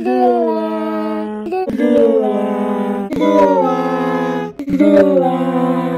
Villa, Villa, Villa, Villa.